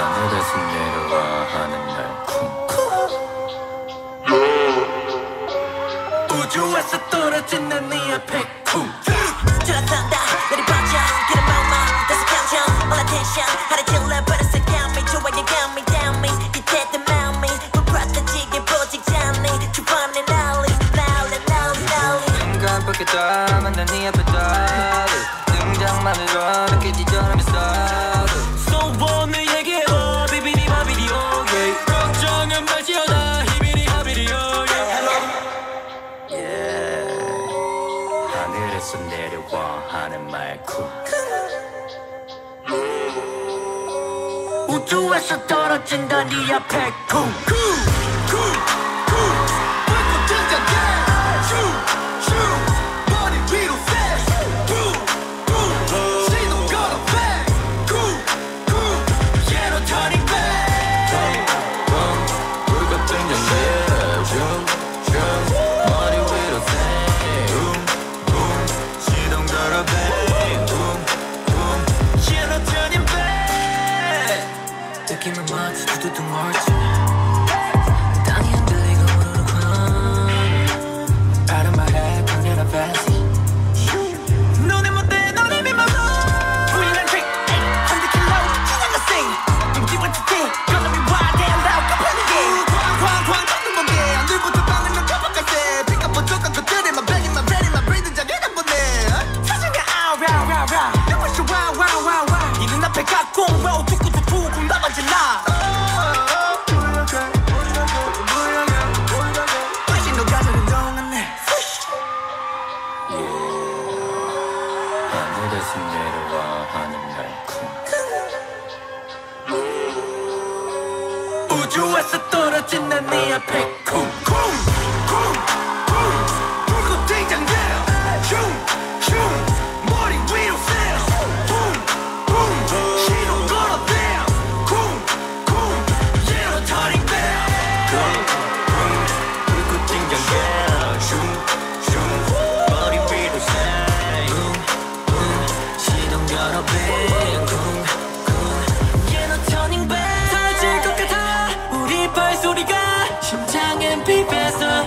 하늘에서 내려와 하는 날쿵쿵 우주에서 떨어지는 네 앞에 않고 우주에서 떨어진다 네 앞에 쿵쿵. give me much to do too much 땅이 흔들리고 우르르쿵 Out of my head, turning up fast roll 하늘에서 내려와 하는 날큰 우주에서 떨어진 난네 앞에 터질 것 같아. 우리 발소리가 심장엔 비벼서.